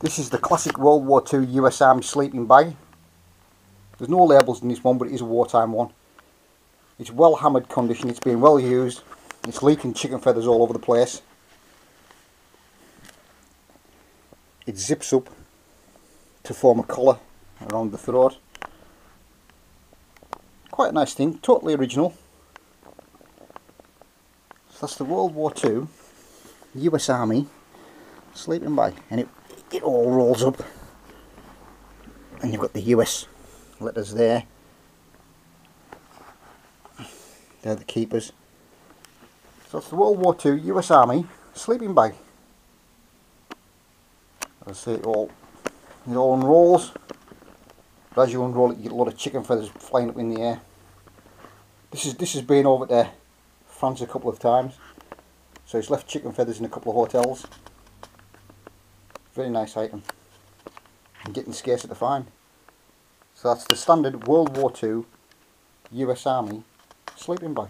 This is the classic World War II US Army sleeping bag. There's no labels in this one, but it is a wartime one. It's well hammered condition, it's been well used. It's leaking chicken feathers all over the place. It zips up to form a collar around the throat. Quite a nice thing, totally original. So that's the World War II US Army sleeping bag and it, it all rolls up. And you've got the US letters there. They're the keepers. So it's the World War II US Army sleeping bag. I say it all it all unrolls. But as you unroll it you get a lot of chicken feathers flying up in the air. This is this has been over to France a couple of times. So it's left chicken feathers in a couple of hotels very nice item. And getting scarcer to find so that's the standard World War II US Army sleeping bag